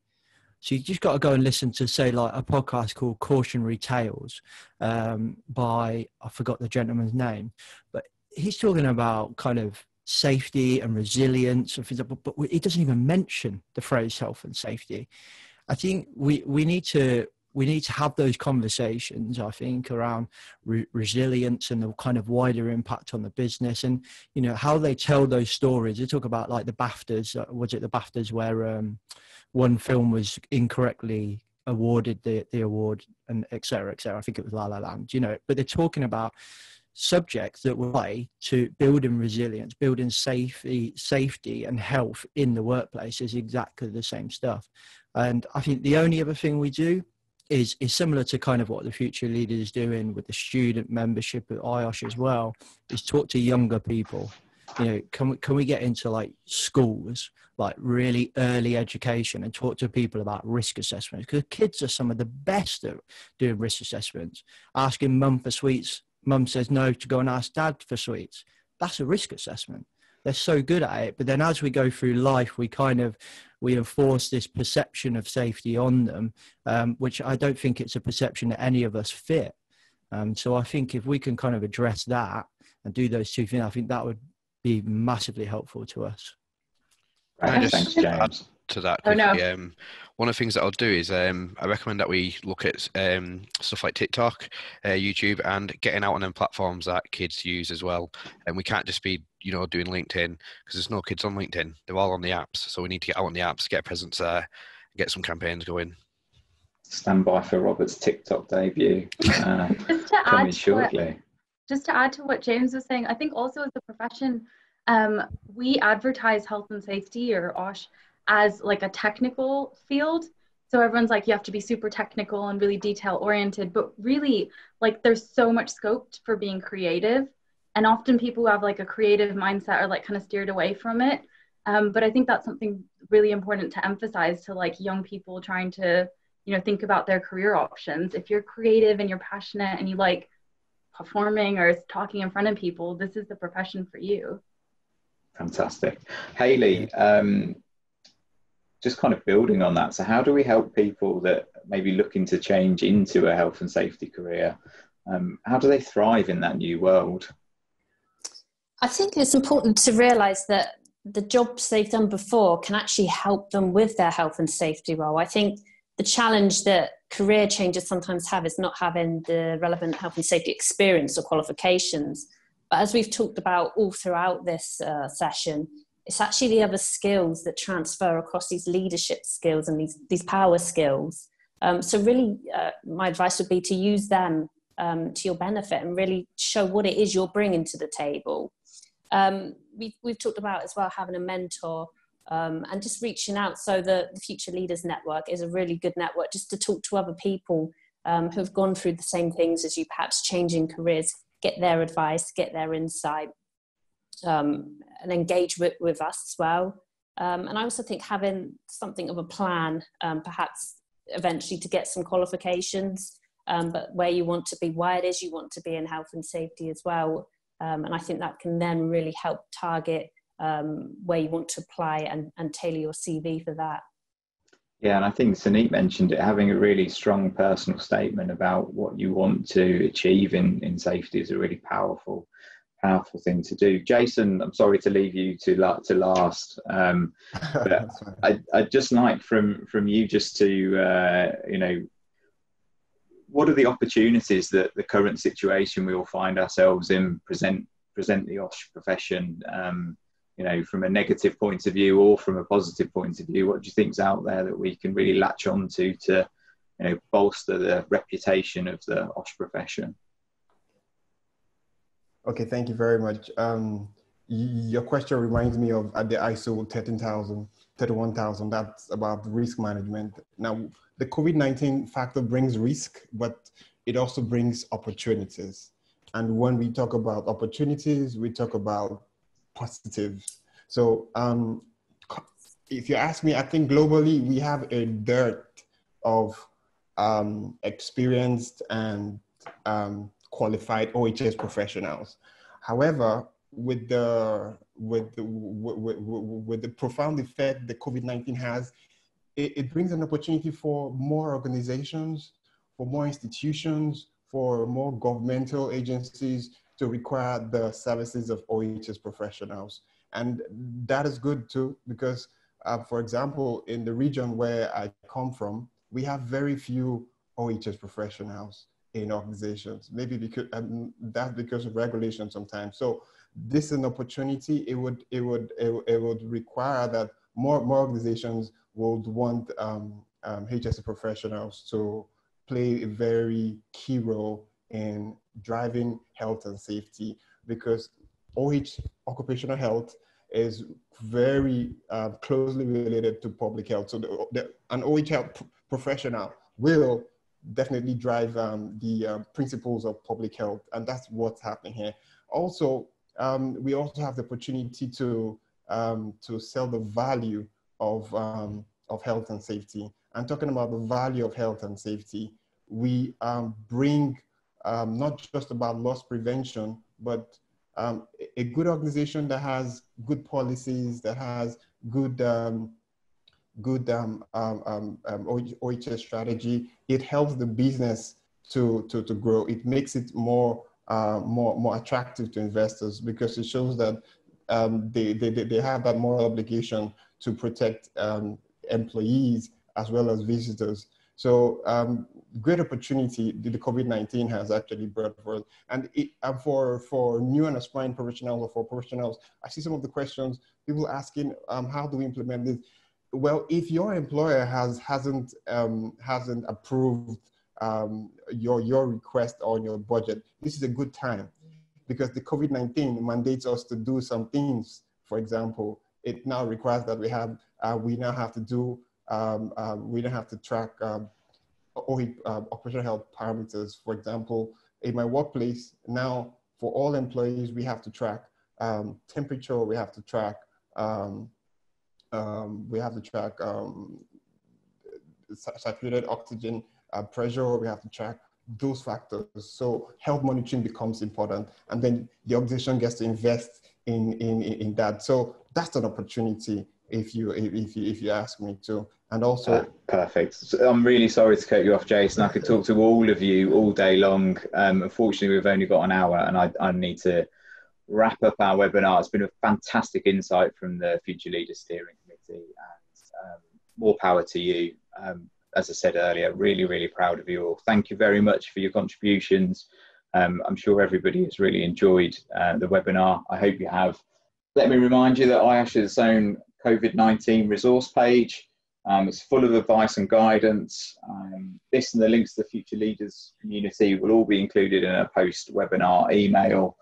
So you just got to go and listen to, say, like a podcast called Cautionary Tales um, by, I forgot the gentleman's name, but he's talking about kind of safety and resilience and things, but, he doesn't even mention the phrase health and safety. I think we, we need to we need to have those conversations i think around re- resilience and the kind of wider impact on the business and you know how they tell those stories they talk about like the baftas uh, was it the baftas where um, one film was incorrectly awarded the, the award and et cetera, et cetera. I think it was La La Land, you know, but they're talking about subjects that way to building resilience, building safety, safety and health in the workplace is exactly the same stuff. And I think the only other thing we do is is similar to kind of what the future leader is doing with the student membership at IOSH as well, is talk to younger people you know, can we, can we get into like schools, like really early education and talk to people about risk assessments? Because kids are some of the best at doing risk assessments. Asking mum for sweets, mum says no to go and ask dad for sweets. That's a risk assessment. They're so good at it. But then as we go through life, we kind of, we enforce this perception of safety on them, um, which I don't think it's a perception that any of us fit. Um, so I think if we can kind of address that and do those two things, I think that would be massively helpful to us. Right, thanks, James. To that, Oh, no. um, one of the things that I'll do is um, I recommend that we look at um, stuff like TikTok, uh, YouTube, and getting out on them platforms that kids use as well. And we can't just be, you know, doing LinkedIn because there's no kids on LinkedIn. They're all on the apps, so we need to get out on the apps, get a presence there, get some campaigns going. Stand by for Robert's TikTok debut. Uh, Just to add coming to what, shortly. just to add to what James was saying, I think also as a profession, um, we advertise health and safety or OSH as like a technical field. So everyone's like, you have to be super technical and really detail oriented, but really, like, there's so much scope for being creative. And often people who have like a creative mindset are like kind of steered away from it. Um, but I think that's something really important to emphasize to like young people trying to, you know, think about their career options. If you're creative and you're passionate and you like performing or talking in front of people, this is the profession for you. Fantastic. Hayley, um, just kind of building on that. So, how do we help people that may be looking to change into a health and safety career? Um, how do they thrive in that new world? I think it's important to realize that the jobs they've done before can actually help them with their health and safety role. I think the challenge that career changers sometimes have is not having the relevant health and safety experience or qualifications. But as we've talked about all throughout this uh, session, it's actually the other skills that transfer across these leadership skills and these, these power skills. Um, so, really, uh, my advice would be to use them um, to your benefit and really show what it is you're bringing to the table. Um, we've, we've talked about as well having a mentor um, and just reaching out. So, the, the Future Leaders Network is a really good network just to talk to other people um, who have gone through the same things as you, perhaps changing careers, get their advice, get their insight, um, and engage with, with us as well. Um, and I also think having something of a plan, um, perhaps eventually to get some qualifications, um, but where you want to be, why it is you want to be in health and safety as well. Um, and I think that can then really help target um, where you want to apply and, and tailor your CV for that. Yeah, and I think Sunit mentioned it, having a really strong personal statement about what you want to achieve in, in safety is a really powerful, powerful thing to do. Jason, I'm sorry to leave you to la- to last, um, but I, I'd just like from from you just to uh, you know what are the opportunities that the current situation we all find ourselves in present present the OSH profession um, you know from a negative point of view or from a positive point of view what do you think's out there that we can really latch on to to you know bolster the reputation of the OSH profession Okay, thank you very much. Um, your question reminds me of at the ISO 13,000, 31,000, that's about risk management. Now, the COVID 19 factor brings risk, but it also brings opportunities. And when we talk about opportunities, we talk about positives. So, um, if you ask me, I think globally we have a dearth of um, experienced and um, qualified OHS professionals. However, with the with the with, with, the profound effect that COVID nineteen has, it, it brings an opportunity for more organizations, for more institutions, for more governmental agencies to require the services of OHS professionals, and that is good too because, uh, for example, in the region where I come from, we have very few OHS professionals in organizations. Maybe because um, that's because of regulation sometimes. So this is an opportunity. It would it would it, would- it would require that more more organizations would want um, um, HSE professionals to play a very key role in driving health and safety because OH occupational health is very uh, closely related to public health. So the, the, an OH health professional will definitely drive um, the um, principles of public health, and that's what's happening here. Also, um, we also have the opportunity to um, to sell the value of um, of health and safety. And talking about the value of health and safety, we bring um, not just about loss prevention, but um, a good organization that has good policies, that has good um, good um, um, um, OHS strategy. It helps the business to, to, to grow. It makes it more uh, more more attractive to investors because it shows that they, they, they have that moral obligation to protect employees as well as visitors. So um, great opportunity that the COVID-19 has actually brought for. And, it, and for, for new and aspiring professionals or for professionals, I see some of the questions, people asking, um, how do we implement this? Well, if your employer has, hasn't, um, hasn't approved um, your, your request on your budget, this is a good time because the COVID-19 mandates us to do some things. For example, it now requires that we have, uh, we now have to do, um, uh, we don't have to track um, uh, operational health parameters. For example, in my workplace now, for all employees, we have to track um, temperature, we have to track, um, um, we have to track um, saturated oxygen uh, pressure, we have to track those factors. So health monitoring becomes important, and then the organization gets to invest in in in that. So that's an opportunity if you if you if you ask me to. And also, uh, perfect. So I'm really sorry to cut you off, Jason. I could talk to all of you all day long. Um, unfortunately, we've only got an hour, and I, I need to wrap up our webinar. It's been a fantastic insight from the Future Leaders Steering Committee, and um, more power to you. Um, as I said earlier, really, really proud of you all. Thank you very much for your contributions. Um, I'm sure everybody has really enjoyed uh, the webinar. I hope you have. Let me remind you that its own COVID 19 resource page. Um, it's full of advice and guidance. Um, this and the links to the Future Leaders community will all be included in a post webinar email.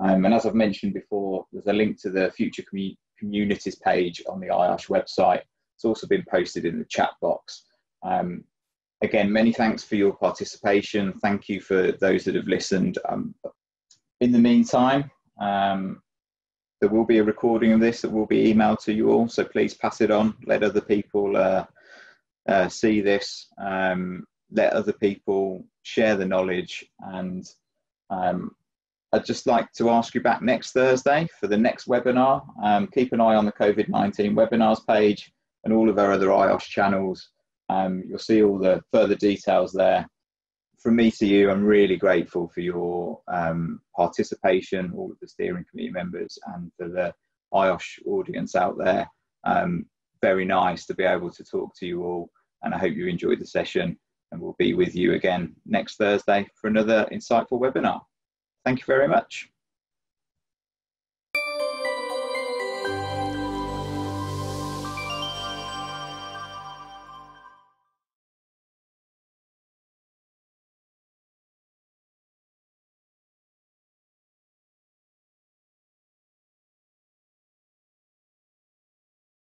Um, and as I've mentioned before, there's a link to the Future Commu Communities page on the IOSH website. It's also been posted in the chat box. Um, again, many thanks for your participation. Thank you for those that have listened. Um, in the meantime, um, there will be a recording of this that will be emailed to you all, so please pass it on. Let other people uh, uh, see this. Um, let other people share the knowledge. And um, I'd just like to ask you back next Thursday for the next webinar. Um, keep an eye on the COVID 19 webinars page and all of our other IOSH channels. Um, you'll see all the further details there. From me to you, I'm really grateful for your um, participation, all of the steering committee members, and for the IOSH audience out there. Um, very nice to be able to talk to you all, and I hope you enjoyed the session. And we'll be with you again next Thursday for another insightful webinar. Thank you very much.